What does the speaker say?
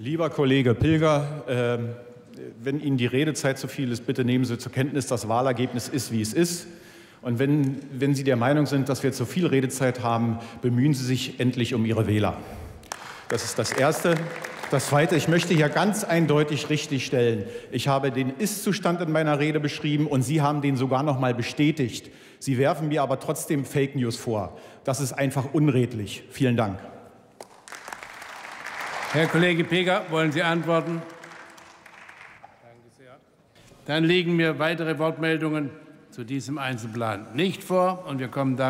Lieber Kollege Pilger, äh, wenn Ihnen die Redezeit zu viel ist, bitte nehmen Sie zur Kenntnis, das Wahlergebnis ist, wie es ist. Und wenn, wenn Sie der Meinung sind, dass wir zu viel Redezeit haben, bemühen Sie sich endlich um Ihre Wähler. Das ist das Erste. Das Zweite, ich möchte hier ganz eindeutig richtigstellen. Ich habe den Ist-Zustand in meiner Rede beschrieben und Sie haben den sogar noch mal bestätigt. Sie werfen mir aber trotzdem Fake News vor. Das ist einfach unredlich. Vielen Dank. Herr Kollege Peger, wollen Sie antworten? Danke sehr. Dann liegen mir weitere Wortmeldungen zu diesem Einzelplan nicht vor und wir kommen dann